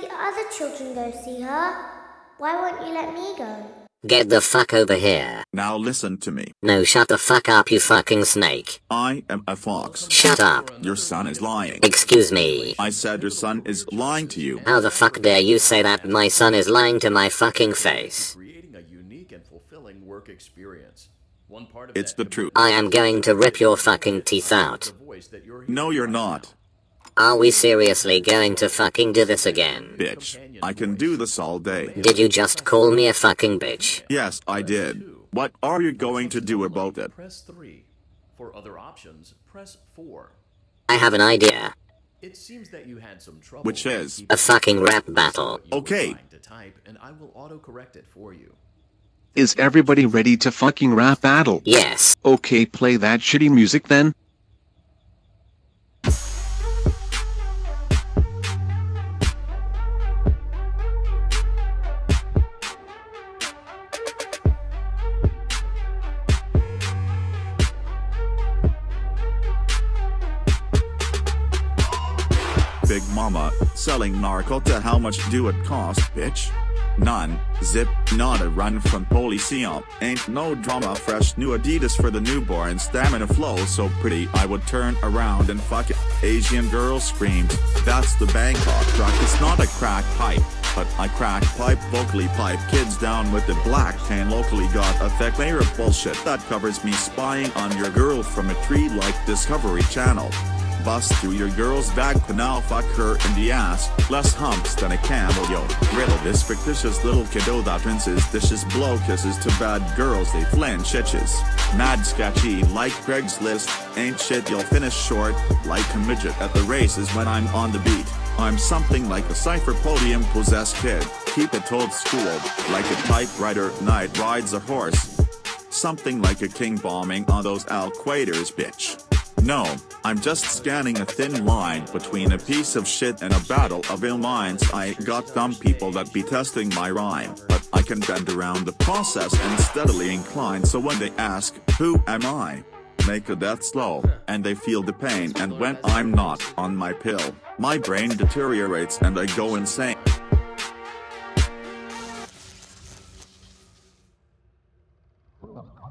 the other children go see her. Why won't you let me go? Get the fuck over here. Now listen to me. No, shut the fuck up, you fucking snake. I am a fox. Shut up. Your son is lying. Excuse me. I said your son is lying to you. How the fuck dare you say that my son is lying to my fucking face? Creating a unique and fulfilling work experience. One part of It's the truth. I am going to rip your fucking teeth out. the voice that you're No, you're not, Are we seriously going to fucking do this again? bitch. I can do this all day. Did you just call me a fucking bitch? Yes, I did. What are you going to do about it? press 3. For other options, press 4. I have an idea. It seems that you had some trouble Which is? A fucking rap battle. Okay. type and I will autocorrect it for you. Is everybody ready to fucking rap battle? Yes. Okay, play that shitty music then. Big Mama, selling narco to how much do it cost, bitch? None, zip, not a run from Policia, uh, ain't no drama. Fresh new Adidas for the newborn stamina flow so pretty. I would turn around and fuck it. Asian girl screamed, that's the Bangkok crack it's not a crack pipe, but I crack pipe vocally pipe. Kids down with the black tan locally got a thick layer of bullshit that covers me spying on your girl from a tree like Discovery Channel bust through your girl's bag now fuck her in the ass, less humps than a camel yo. Riddle this fictitious little kiddo that rinses dishes blow kisses to bad girls they flinch itches. Mad sketchy like Craigslist, ain't shit you'll finish short, like a midget at the races when I'm on the beat. I'm something like a cipher podium possessed kid, keep it old school, like a typewriter knight rides a horse. Something like a king bombing on those Al Qaeda's bitch. No, I'm just scanning a thin line between a piece of shit and a battle of ill minds. I got dumb people that be testing my rhyme, but I can bend around the process and steadily incline so when they ask, who am I? Make a death slow, and they feel the pain and when I'm not on my pill, my brain deteriorates and I go insane.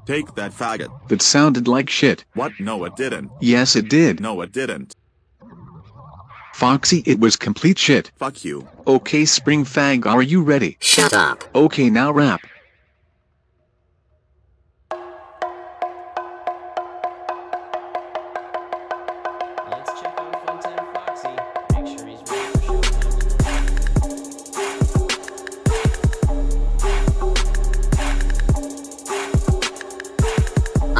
Take that faggot. That sounded like shit. What? No it didn't. Yes, it did. No it didn't. Foxy, it was complete shit. Fuck you. Okay, Spring Fag, are you ready? Shut up. Okay, now rap. Let's check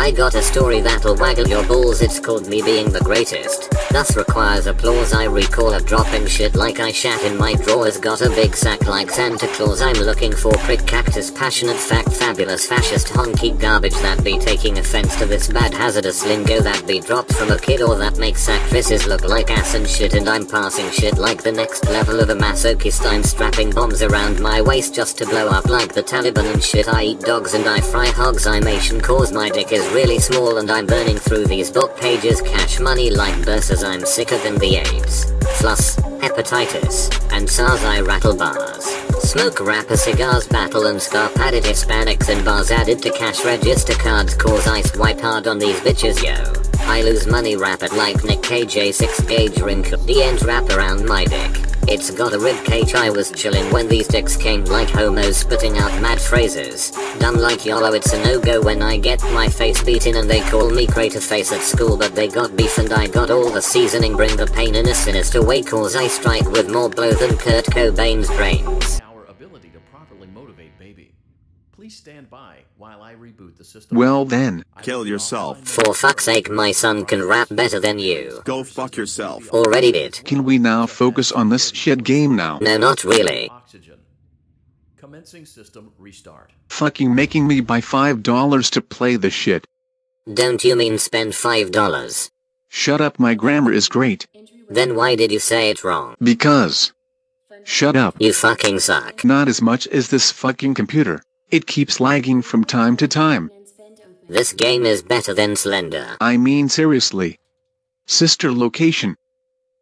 I got a story that'll waggle your balls. It's called me being the greatest. Thus requires applause. I recall of dropping shit like I shat in my drawers. Got a big sack like Santa Claus. I'm looking for prick cactus, passionate fact, fabulous fascist honky garbage that be taking offense to this bad hazardous lingo that be dropped from a kid or that makes sacrifices look like ass and shit. And I'm passing shit like the next level of a masochist. I'm strapping bombs around my waist just to blow up like the Taliban and shit. I eat dogs and I fry hogs. I'm Asian cause my dick is really small and I'm burning through these book pages. Cash money like bursars. I'm sicker than the AIDS, flus, hepatitis, and SARS. I rattle bars. Smoke rapper cigars battle and scar padded Hispanics and bars added to cash register cards cause I swipe hard on these bitches yo. I lose money rapid like Nick KJ 6 gauge wrinkle. The end wrap around my dick. It's got a rib cage I was chillin' when these dicks came like homos spitting out mad phrases. Dumb like YOLO it's a no-go when I get my face beaten and they call me crater face at school but they got beef and I got all the seasoning bring the pain in a sinister way cause I strike with more blow than Kurt Cobain's brains. Please stand by while I reboot the system. Well then. Kill yourself. For fuck's sake my son can rap better than you. Go fuck yourself. Already did. Can we now focus on this shit game now? No not really. Oxygen. Commencing system restart. Fucking making me buy $5 to play the shit. Don't you mean spend five dollars? Shut up, my grammar is great. Then why did you say it wrong? Because. Shut up. You fucking suck. Not as much as this fucking computer. It keeps lagging from time to time. This game is better than Slender. I mean seriously. Sister location.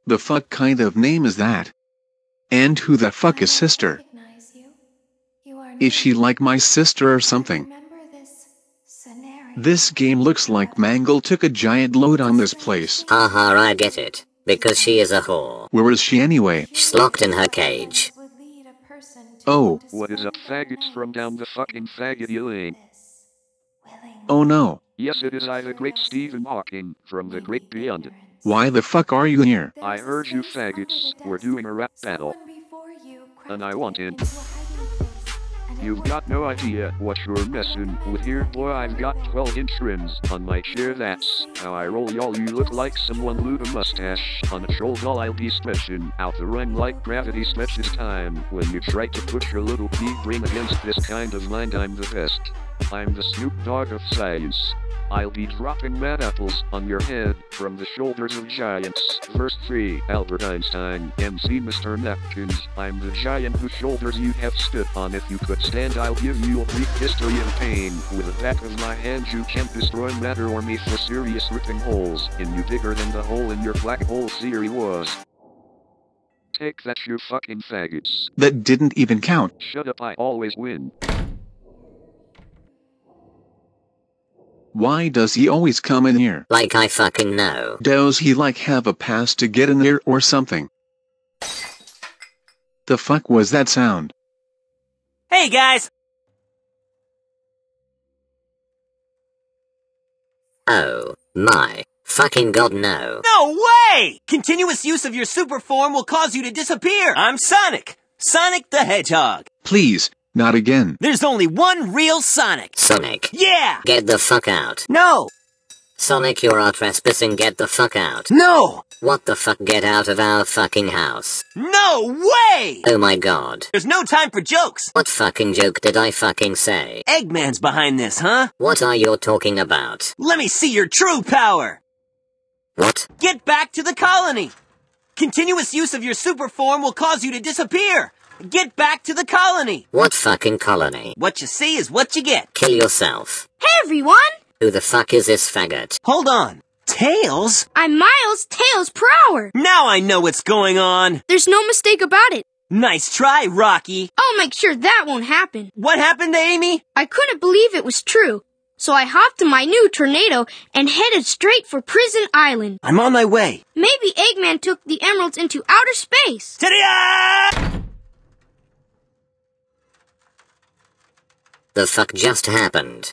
The fuck kind of name is that? And who the fuck is sister? recognize you. You are Is she like my sister or something? This. This game looks like Mangle took a giant load on this place. Haha, I get it. Because she is a whore. Where is she anyway? She's locked in her cage. Would lead a person to Oh. What is up, faggots from down the fucking faggot lane? Oh no. Yes, it is I, the great Stephen Hawking, from the great beyond. Why the fuck are you here? I heard you faggots were doing a rap battle. And I want in. You've got no idea what you're messing with here, boy. I've got 12 inch rims on my chair. That's how I roll, y'all. You look like someone glued a mustache on a doll. I'll be stretching out the rhyme like gravity stretches time. When you try to put your little pea brain against this kind of mind, I'm the best. I'm the Snoop Dogg of science. I'll be dropping mad apples on your head from the shoulders of giants. Verse 3, Albert Einstein, MC Mr. Napkins. I'm the giant whose shoulders you have stood on. If you could stand, I'll give you a brief history of pain. With the back of my hand, you can't destroy matter or me for serious ripping holes in you bigger than the hole in your black hole theory was. Take that, you fucking faggots. That didn't even count. Shut up, I always win. Why does he always come in here? Like I fucking know. Does he like have a pass to get in here or something? The fuck was that sound? Hey guys! Oh, my. Fucking god no. No way! Continuous use of your super form will cause you to disappear. I'm Sonic. Sonic the Hedgehog. Please, not again. There's only one real Sonic. Sonic. Yeah! Get the fuck out. No! Sonic, you're out trespassing. Get the fuck out. No! What the fuck? Get out of our fucking house. No way! Oh my god. There's no time for jokes. What fucking joke did I fucking say? Eggman's behind this, huh? What are you talking about? Let me see your true power. What? Get back to the colony. Continuous use of your super form will cause you to disappear. Get back to the colony. What fucking colony? What you see is what you get. Kill yourself. Hey everyone! Who the fuck is this faggot? Hold on. Tails? I'm Miles Tails per hour. Now I know what's going on. There's no mistake about it. Nice try, Rocky. I'll make sure that won't happen. What happened to Amy? I couldn't believe it was true. So I hopped in my new tornado and headed straight for Prison Island. I'm on my way. Maybe Eggman took the emeralds into outer space. Ta-da! The fuck just happened?